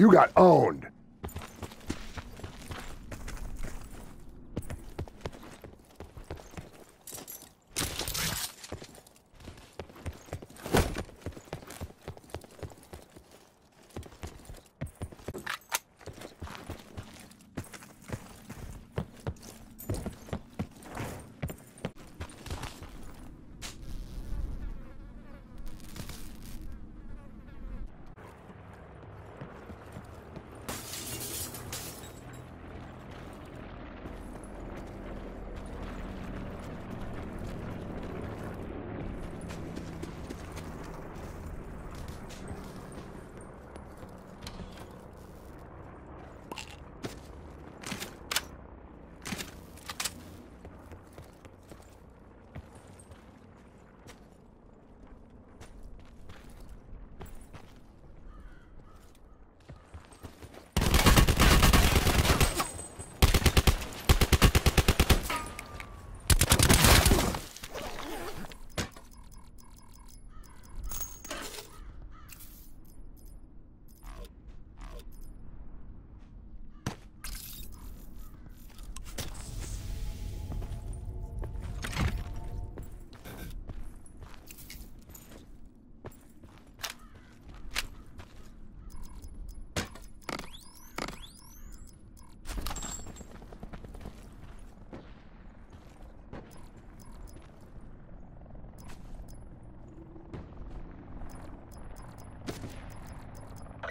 You got owned.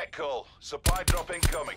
Net call. Supply drop incoming.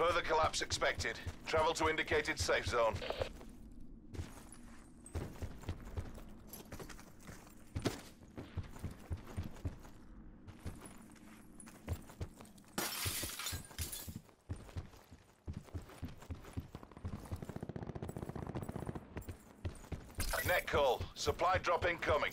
Further collapse expected. Travel to indicated safe zone. Net call. Supply drop incoming.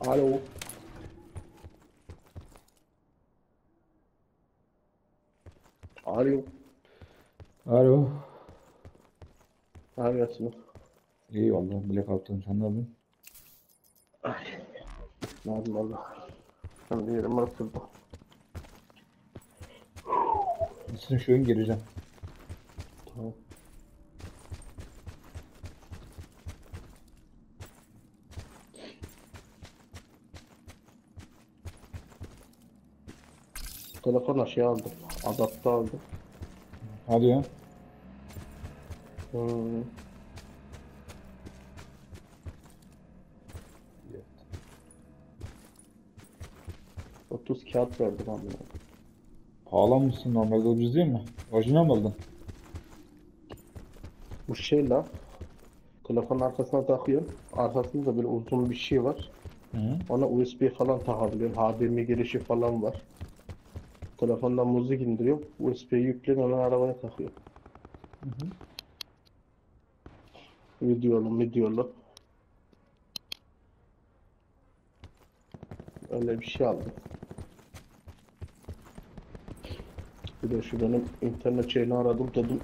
Alo. Alo. Alo. Ne yapıyorsunuz? İyi valla blackout'tan sen ne yapıyorsun? Ne yapayım valla. Ben bir yerime oturdum. Gitsin şu gireceğim. Tamam. Telefona şey aldım. Adapte aldım. Hadi ya. Hmm. Otuz kağıt verdim ama. Pahalı mısın? Normalde ucuz değil mi? Orijinal mı aldın? Bu şey la. Telefonun arkasına takıyorsun. Arkasında böyle uzun bir şey var. -hı. Ona USB falan takabiliyorsun. HDMI girişi falan var. Telefondan müzik indiriyorum. USB'yi yüklüyorum onu arabaya takıyorum. Videolu, videolu. Öyle bir şey aldım. Bir de şu benim internet şeyini aradım dedim.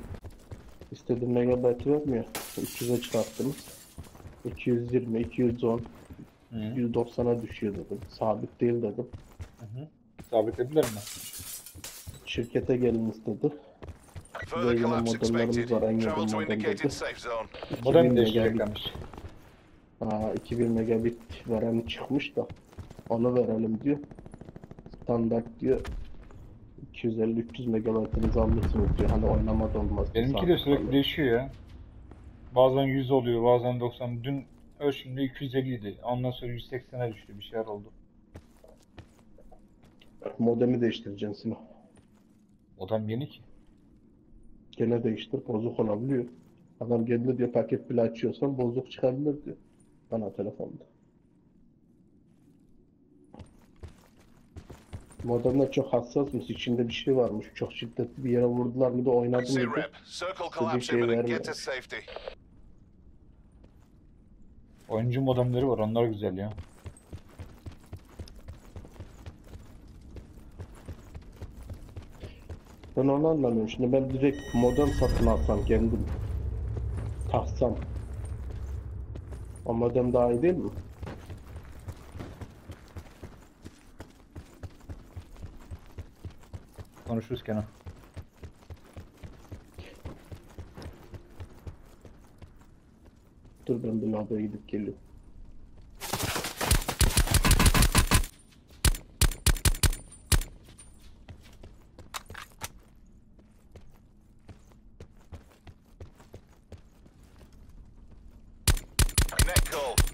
İstediğim megabaytı vermiyor. 300'e çıkarttınız. 220, 210, Hı. 190'a düşüyor dedim. Sabit değil dedim. Sabitlediler mi? Şirkete gelin istedi. Further yeni modellerimiz var, en yakın model dedi. Modem 2000 değiştireceklermiş. Aa, 2000 megabit veren çıkmış da onu verelim diyor. Standart diyor 250-300 megabaytınızı alırsınız diyor. Hani oynamada olmaz. Benimki de sürekli değişiyor ya. Bazen 100 oluyor, bazen 90. Dün ölçümde 250 idi. Ondan sonra 180'e düştü. Bir şeyler oldu. Modemi değiştireceksin Sinan. Modem yeni ki. Gene değiştir bozuk olabiliyor. Adam geldi diyor paket bile açıyorsan bozuk çıkabilir diyor. Bana telefonda. Modemler çok hassasmış. İçinde bir şey varmış. Çok şiddetli bir yere vurdular mı da oynadı See mıydı? rep. Circle bir collapse şey imminent. vermiyor. Oyuncu modemleri var. Onlar güzel ya. Ben onu anlamıyorum. Şimdi ben direkt modem satın alsam kendim. Taksam. O modem daha iyi değil mi? Konuşuruz Kenan. Dur ben bir lavaboya gidip geliyorum.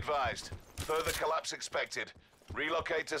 Advised. Further collapse expected. Relocate to...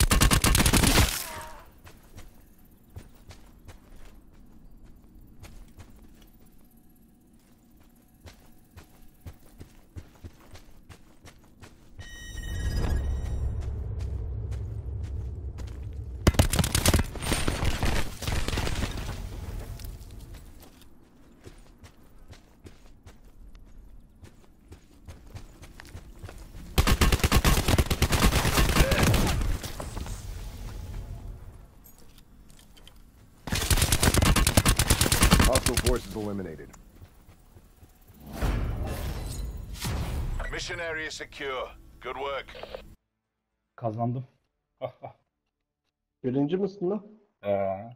Area secure. Good work. Kazandım. Birinci misin lan? Ee,